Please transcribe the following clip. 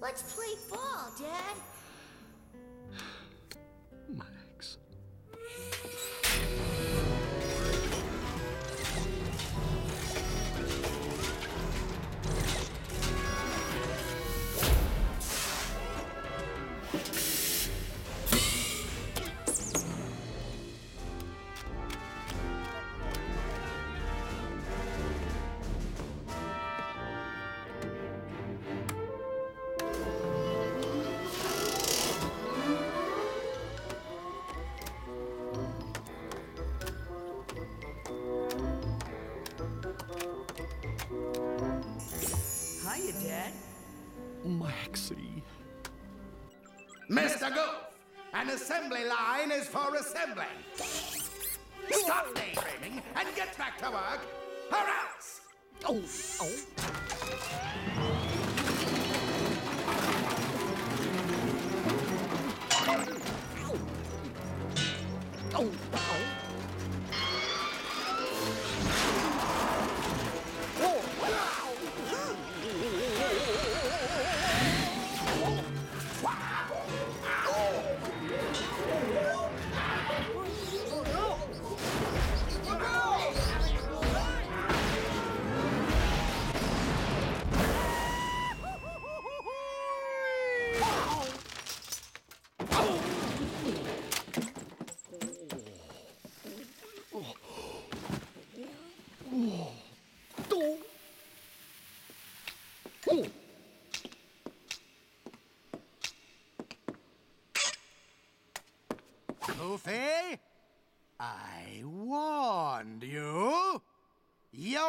Let's play ball, Dad. Max. Hiya, Dad. Maxie. Mr. Goof, an assembly line is for assembling. Stop daydreaming and get back to work, or else! Oh, oh. Oh, oh. Oh. Oh. Goofy, I warned you. You're